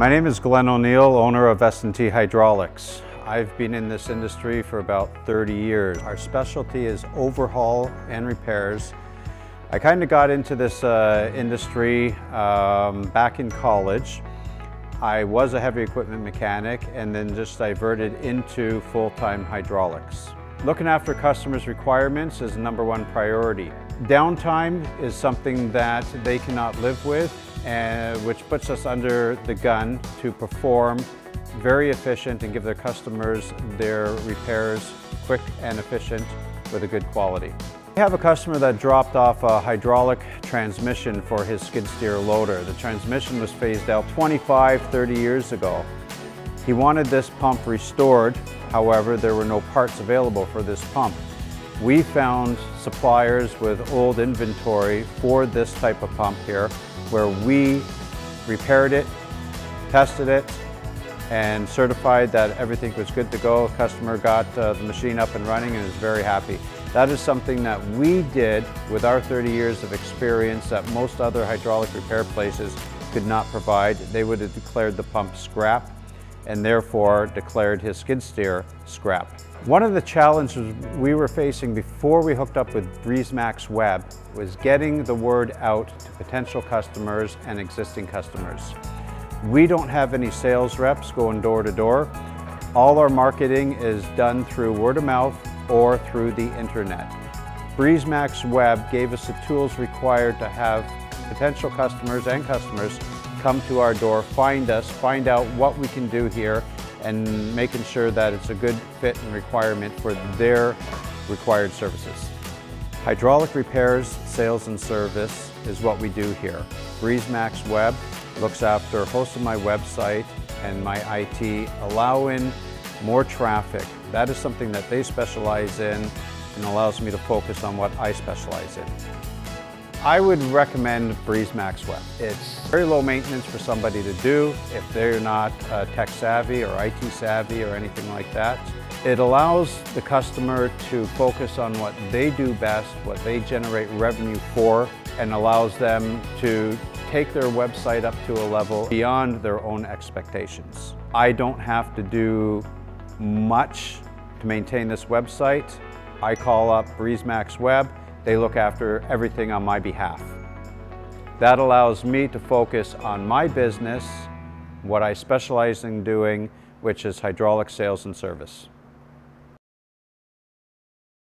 My name is Glenn O'Neill, owner of S&T Hydraulics. I've been in this industry for about 30 years. Our specialty is overhaul and repairs. I kind of got into this uh, industry um, back in college. I was a heavy equipment mechanic and then just diverted into full-time hydraulics. Looking after customers' requirements is number one priority. Downtime is something that they cannot live with, and, which puts us under the gun to perform very efficient and give their customers their repairs quick and efficient with a good quality. We have a customer that dropped off a hydraulic transmission for his skid steer loader. The transmission was phased out 25, 30 years ago. He wanted this pump restored, however, there were no parts available for this pump. We found suppliers with old inventory for this type of pump here, where we repaired it, tested it, and certified that everything was good to go. Customer got uh, the machine up and running and is very happy. That is something that we did with our 30 years of experience that most other hydraulic repair places could not provide. They would have declared the pump scrap and therefore declared his skid steer scrap. One of the challenges we were facing before we hooked up with BreezeMax Web was getting the word out to potential customers and existing customers. We don't have any sales reps going door to door. All our marketing is done through word of mouth or through the internet. BreezeMax Web gave us the tools required to have potential customers and customers come to our door, find us, find out what we can do here, and making sure that it's a good fit and requirement for their required services. Hydraulic repairs, sales and service is what we do here. BreezeMax Web looks after hosting my website and my IT, allowing more traffic. That is something that they specialize in and allows me to focus on what I specialize in. I would recommend BreezeMax Web. It's very low maintenance for somebody to do if they're not uh, tech savvy or IT savvy or anything like that. It allows the customer to focus on what they do best, what they generate revenue for, and allows them to take their website up to a level beyond their own expectations. I don't have to do much to maintain this website. I call up BreezeMax Web they look after everything on my behalf. That allows me to focus on my business, what I specialize in doing, which is hydraulic sales and service.